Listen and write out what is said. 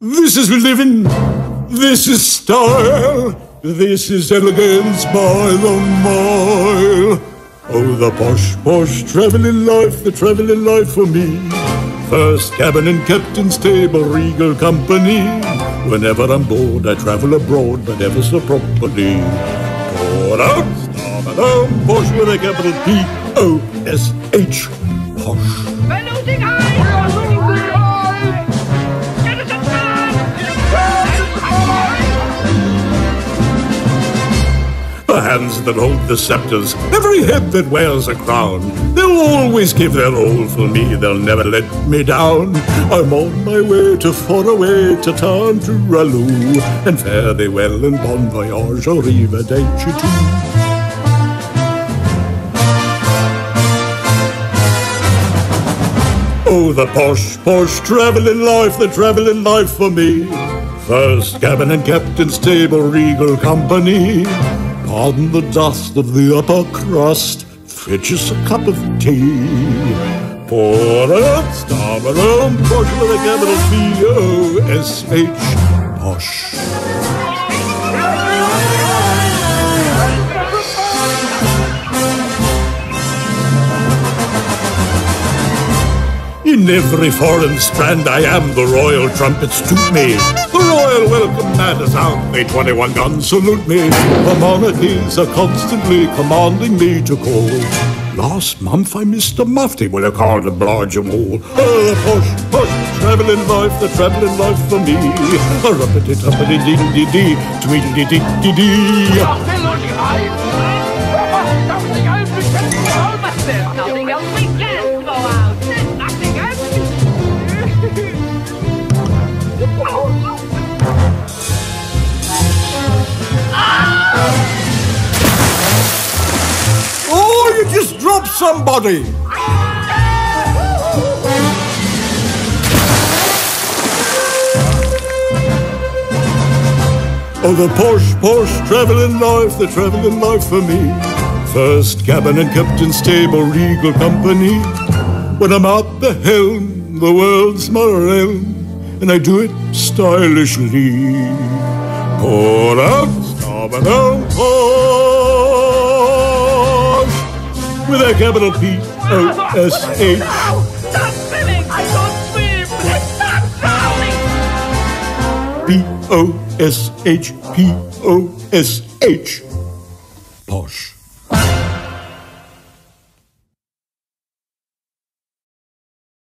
This is living. This is style. This is elegance by the mile. Oh, the posh, posh traveling life, the traveling life for me. First cabin and captain's table, regal company. Whenever I'm bored, I travel abroad, but ever so properly. Port out, starboard down, posh with a capital P O S H, posh. Hands that hold the scepters, every head that wears a crown. They'll always give their all for me, they'll never let me down. I'm on my way to far away to town to Ralloo, and fare thee well and bon voyage, arrivederci too. Oh, the posh, posh traveling life, the traveling life for me. First cabin and captain's table, regal company. Pardon the dust of the upper crust, fetch us a cup of tea. Port out, starboard on, posh with a capital P-O-S-H, posh. In every foreign strand I am, the royal trumpets toot me. The royal welcome matters sound, they 21 guns salute me. The monarchies are constantly commanding me to call. Last month I missed a mufti, well I can't oblige 'em all. Oh, the posh, posh, travelling life, the travelling life for me. A ruppity tuppity dee dee dee, tweedly dee dee dee. We're somebody! Oh, the posh, posh traveling life, the traveling life for me. First cabin and captain's table, regal company. When I'm at the helm, the world's my realm, and I do it stylishly. Port out, starboard out, posh, with a capital P O S H. Stop swimming! I don't swim! Stop drowning! P O S H P O S H. Posh.